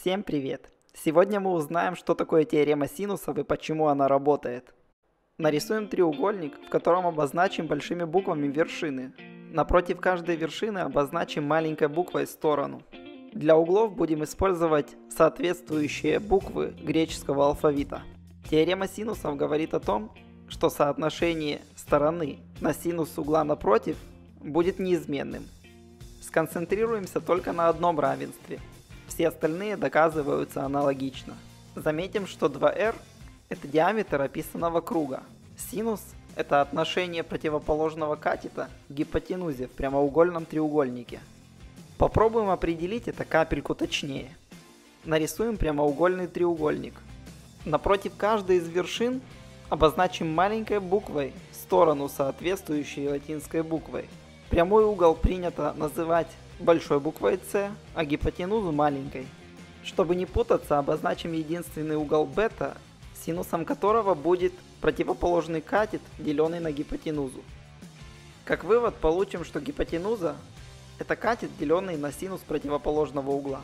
Всем привет! Сегодня мы узнаем, что такое теорема синусов и почему она работает. Нарисуем треугольник, в котором обозначим большими буквами вершины. Напротив каждой вершины обозначим маленькой буквой сторону. Для углов будем использовать соответствующие буквы греческого алфавита. Теорема синусов говорит о том, что соотношение стороны на синус угла напротив будет неизменным. Сконцентрируемся только на одном равенстве. Все остальные доказываются аналогично. Заметим, что 2r – это диаметр описанного круга. Синус – это отношение противоположного катета к гипотенузе в прямоугольном треугольнике. Попробуем определить это капельку точнее. Нарисуем прямоугольный треугольник. Напротив каждой из вершин обозначим маленькой буквой сторону, соответствующей латинской буквой. Прямой угол принято называть большой буквой С, а гипотенузу маленькой. Чтобы не путаться, обозначим единственный угол бета, синусом которого будет противоположный катет, деленный на гипотенузу. Как вывод получим, что гипотенуза – это катет, деленный на синус противоположного угла.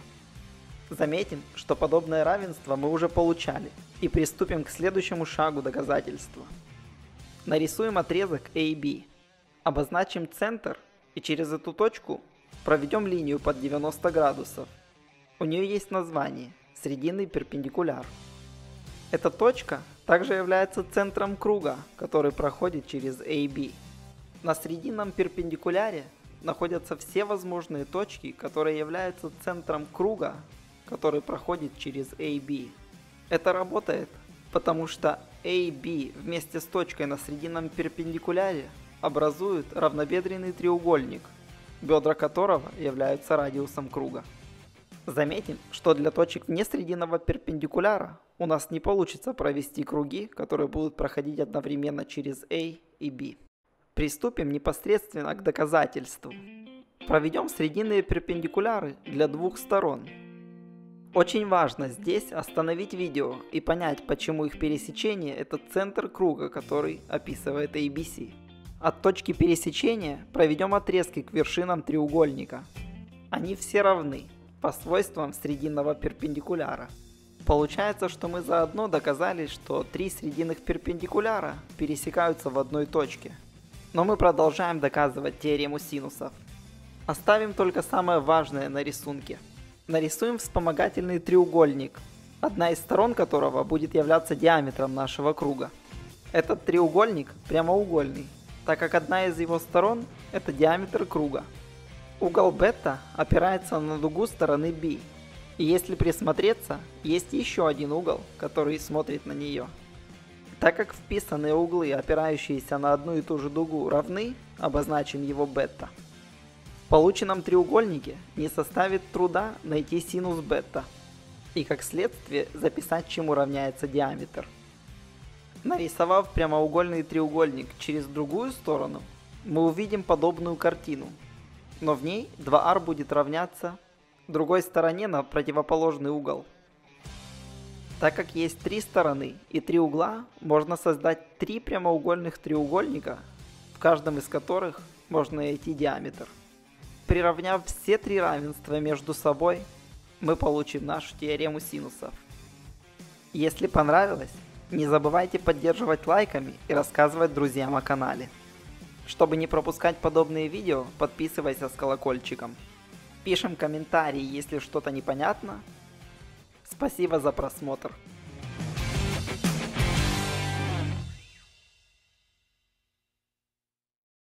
Заметим, что подобное равенство мы уже получали, и приступим к следующему шагу доказательства. Нарисуем отрезок AB. Обозначим центр и через эту точку проведем линию под 90 градусов. У нее есть название – срединный перпендикуляр. Эта точка также является центром круга, который проходит через AB. На срединном перпендикуляре находятся все возможные точки, которые являются центром круга, который проходит через AB. Это работает, потому что AB вместе с точкой на срединном перпендикуляре образуют равнобедренный треугольник, бедра которого являются радиусом круга. Заметим, что для точек вне срединного перпендикуляра у нас не получится провести круги, которые будут проходить одновременно через A и B. Приступим непосредственно к доказательству. Проведем срединные перпендикуляры для двух сторон. Очень важно здесь остановить видео и понять, почему их пересечение это центр круга, который описывает ABC. От точки пересечения проведем отрезки к вершинам треугольника. Они все равны по свойствам срединного перпендикуляра. Получается, что мы заодно доказали, что три срединных перпендикуляра пересекаются в одной точке. Но мы продолжаем доказывать теорему синусов. Оставим только самое важное на рисунке. Нарисуем вспомогательный треугольник, одна из сторон которого будет являться диаметром нашего круга. Этот треугольник прямоугольный, так как одна из его сторон – это диаметр круга. Угол бета опирается на дугу стороны B, и если присмотреться, есть еще один угол, который смотрит на нее. Так как вписанные углы, опирающиеся на одну и ту же дугу, равны, обозначим его бета. В полученном треугольнике не составит труда найти синус бета и как следствие записать, чему равняется диаметр. Нарисовав прямоугольный треугольник через другую сторону, мы увидим подобную картину, но в ней 2r будет равняться другой стороне на противоположный угол. Так как есть три стороны и три угла, можно создать три прямоугольных треугольника, в каждом из которых можно найти диаметр. Приравняв все три равенства между собой, мы получим нашу теорему синусов. Если понравилось, не забывайте поддерживать лайками и рассказывать друзьям о канале. Чтобы не пропускать подобные видео, подписывайся с колокольчиком. Пишем комментарии, если что-то непонятно. Спасибо за просмотр.